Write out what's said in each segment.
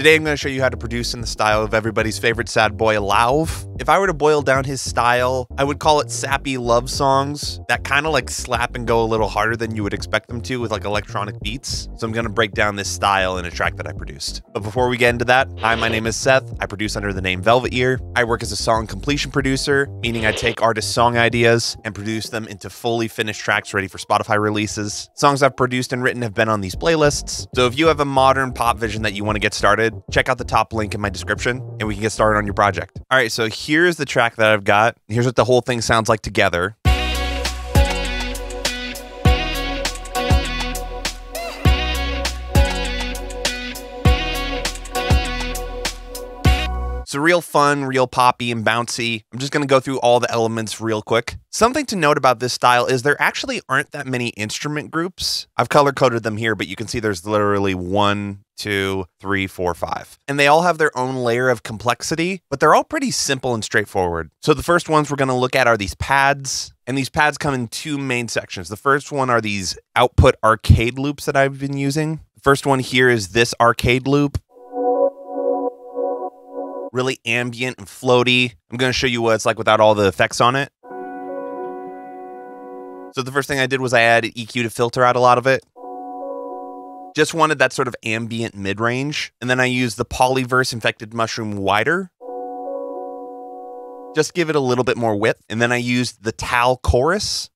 Today I'm going to show you how to produce in the style of everybody's favorite sad boy Lauv. If I were to boil down his style, I would call it sappy love songs that kind of like slap and go a little harder than you would expect them to with like electronic beats. So I'm going to break down this style in a track that I produced. But before we get into that, hi, my name is Seth. I produce under the name Velvet Year. I work as a song completion producer, meaning I take artists' song ideas and produce them into fully finished tracks ready for Spotify releases. Songs I've produced and written have been on these playlists. So if you have a modern pop vision that you want to get started, check out the top link in my description and we can get started on your project. All right, so here's the track that I've got. Here's what the whole thing sounds like together. So real fun, real poppy and bouncy. I'm just going to go through all the elements real quick. Something to note about this style is there actually aren't that many instrument groups. I've color coded them here, but you can see there's literally one, two, three, four, five. And they all have their own layer of complexity, but they're all pretty simple and straightforward. So the first ones we're going to look at are these pads. And these pads come in two main sections. The first one are these output arcade loops that I've been using. First one here is this arcade loop really ambient and floaty. I'm going to show you what it's like without all the effects on it. So the first thing I did was I added EQ to filter out a lot of it. Just wanted that sort of ambient mid-range. And then I used the Polyverse Infected Mushroom Wider. Just give it a little bit more width. And then I used the Tal Chorus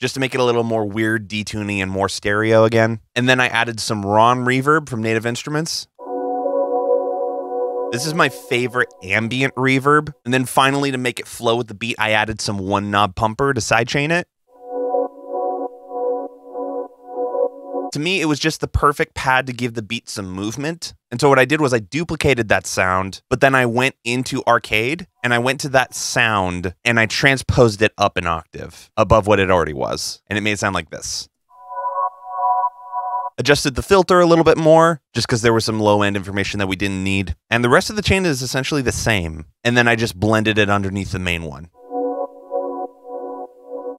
just to make it a little more weird detuning and more stereo again. And then I added some Raum reverb from Native Instruments. This is my favorite ambient reverb. And then finally, to make it flow with the beat, I added some one knob pumper to sidechain it. To me, it was just the perfect pad to give the beat some movement. And so what I did was I duplicated that sound, but then I went into arcade and I went to that sound and I transposed it up an octave above what it already was. And it made it sound like this adjusted the filter a little bit more just because there was some low end information that we didn't need. And the rest of the chain is essentially the same. And then I just blended it underneath the main one.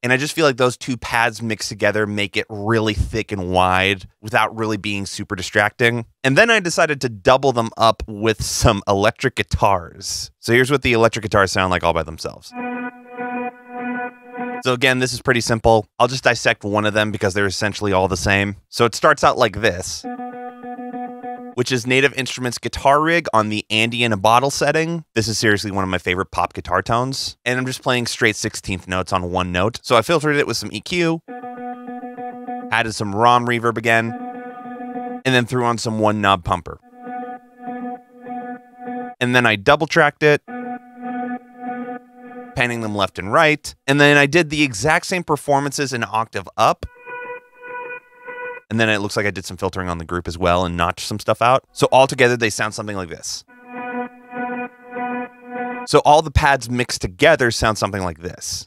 And I just feel like those two pads mixed together make it really thick and wide without really being super distracting. And then I decided to double them up with some electric guitars. So here's what the electric guitars sound like all by themselves. So again, this is pretty simple. I'll just dissect one of them because they're essentially all the same. So it starts out like this, which is Native Instruments guitar rig on the Andy in a bottle setting. This is seriously one of my favorite pop guitar tones. And I'm just playing straight 16th notes on one note. So I filtered it with some EQ, added some Raum reverb again, and then threw on some one knob pumper. And then I double tracked it panning them left and right. And then I did the exact same performances an octave up. And then it looks like I did some filtering on the group as well and notched some stuff out. So altogether, they sound something like this. So all the pads mixed together sound something like this.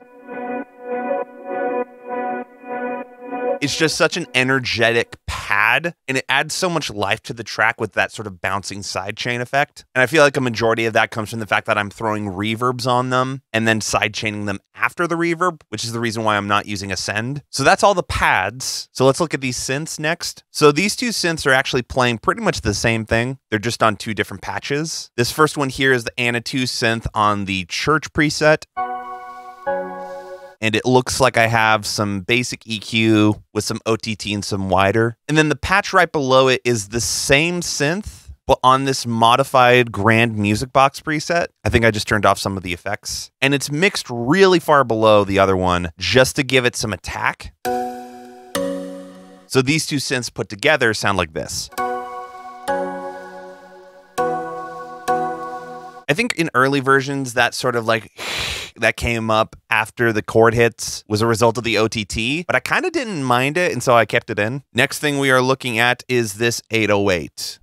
It's just such an energetic pad and it adds so much life to the track with that sort of bouncing sidechain effect. And I feel like a majority of that comes from the fact that I'm throwing reverbs on them and then sidechaining them after the reverb, which is the reason why I'm not using a send. So that's all the pads. So let's look at these synths next. So these two synths are actually playing pretty much the same thing. They're just on two different patches. This first one here is the ANA 2 synth on the church preset and it looks like I have some basic EQ with some OTT and some wider. And then the patch right below it is the same synth, but on this modified Grand Music Box preset. I think I just turned off some of the effects. And it's mixed really far below the other one just to give it some attack. So these two synths put together sound like this. I think in early versions, that sort of like that came up after the chord hits was a result of the OTT, but I kind of didn't mind it, and so I kept it in. Next thing we are looking at is this 808.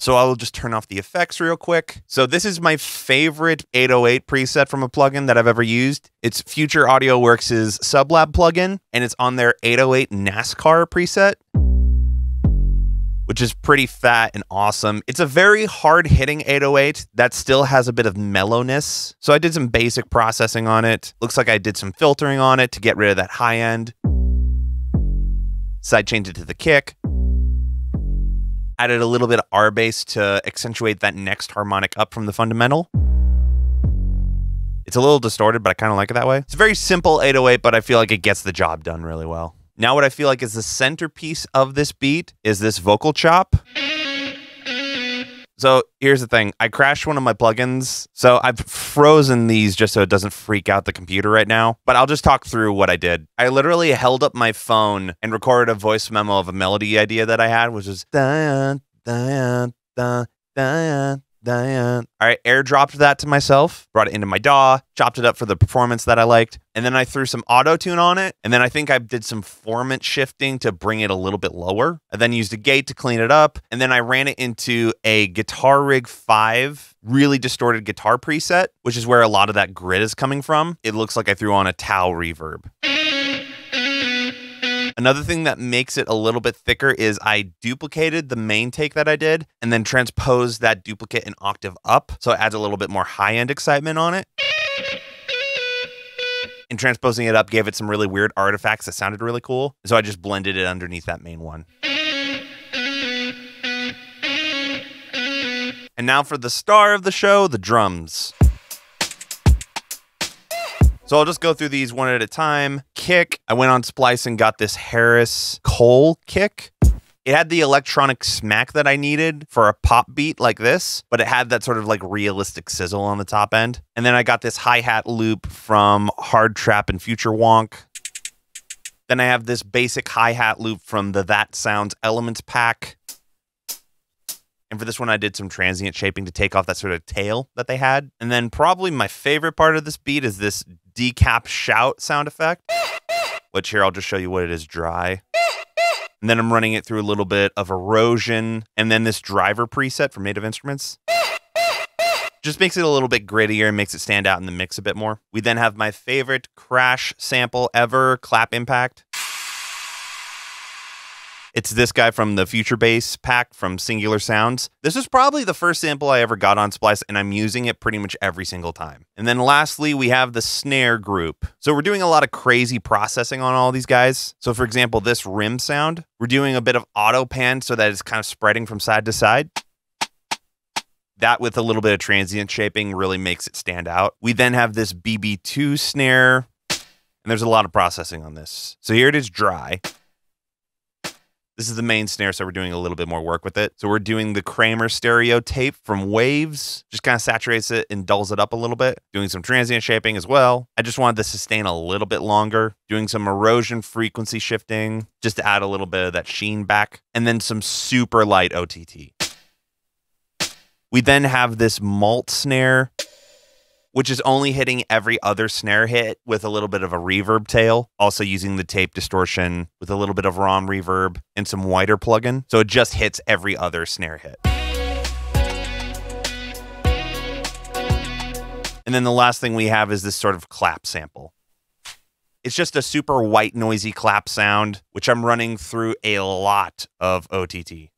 So I will just turn off the effects real quick. So this is my favorite 808 preset from a plugin that I've ever used. It's Future Audio Works' Sublab plugin, and it's on their 808 NASCAR preset which is pretty fat and awesome. It's a very hard hitting 808 that still has a bit of mellowness. So I did some basic processing on it. Looks like I did some filtering on it to get rid of that high end. sidechained it to the kick, added a little bit of R bass to accentuate that next harmonic up from the fundamental. It's a little distorted, but I kind of like it that way. It's a very simple 808, but I feel like it gets the job done really well. Now, what I feel like is the centerpiece of this beat is this vocal chop. So here's the thing. I crashed one of my plugins. So I've frozen these just so it doesn't freak out the computer right now. But I'll just talk through what I did. I literally held up my phone and recorded a voice memo of a melody idea that I had, which was Diane, Diane, Diane, Diane. All right, airdropped that to myself, brought it into my DAW, chopped it up for the performance that I liked, and then I threw some auto tune on it. And then I think I did some formant shifting to bring it a little bit lower. I then used a gate to clean it up. And then I ran it into a Guitar Rig 5 really distorted guitar preset, which is where a lot of that grit is coming from. It looks like I threw on a Tal reverb. Another thing that makes it a little bit thicker is I duplicated the main take that I did and then transposed that duplicate an octave up. So it adds a little bit more high end excitement on it. And transposing it up gave it some really weird artifacts that sounded really cool. So I just blended it underneath that main one. And now for the star of the show, the drums. So I'll just go through these one at a time. Kick, I went on Splice and got this Harris Cole kick. It had the electronic smack that I needed for a pop beat like this, but it had that sort of like realistic sizzle on the top end. And then I got this hi hat loop from Hard Trap and Future Wonk. Then I have this basic hi hat loop from the That Sounds Elements pack. And for this one, I did some transient shaping to take off that sort of tail that they had. And then probably my favorite part of this beat is this decap shout sound effect, which here I'll just show you what it is dry. And then I'm running it through a little bit of erosion and then this driver preset from Native Instruments. Just makes it a little bit grittier and makes it stand out in the mix a bit more. We then have my favorite crash sample ever, Clap Impact. It's this guy from the Future Bass pack from Singular Sounds. This is probably the first sample I ever got on Splice, and I'm using it pretty much every single time. And then lastly, we have the snare group. So we're doing a lot of crazy processing on all these guys. So for example, this rim sound, we're doing a bit of auto pan so that it's kind of spreading from side to side. That with a little bit of transient shaping really makes it stand out. We then have this BB2 snare, and there's a lot of processing on this. So here it is dry. This is the main snare, so we're doing a little bit more work with it. So we're doing the Kramer stereo tape from Waves, just kind of saturates it and dulls it up a little bit. Doing some transient shaping as well. I just wanted to sustain a little bit longer. Doing some erosion frequency shifting, just to add a little bit of that sheen back. And then some super light OTT. We then have this malt snare which is only hitting every other snare hit with a little bit of a reverb tail. Also using the tape distortion with a little bit of Raum reverb and some wider plugin. So it just hits every other snare hit. And then the last thing we have is this sort of clap sample. It's just a super white noisy clap sound, which I'm running through a lot of OTT.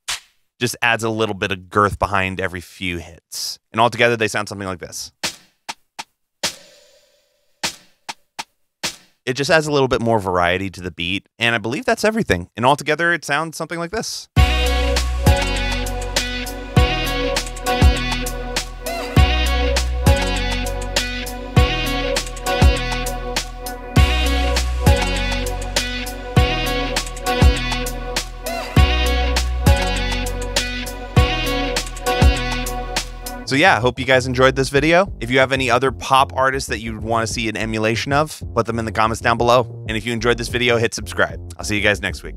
Just adds a little bit of girth behind every few hits. And altogether, they sound something like this. It just adds a little bit more variety to the beat, and I believe that's everything. And altogether, it sounds something like this. So yeah, hope you guys enjoyed this video. If you have any other pop artists that you'd want to see an emulation of, put them in the comments down below. And if you enjoyed this video, hit subscribe. I'll see you guys next week.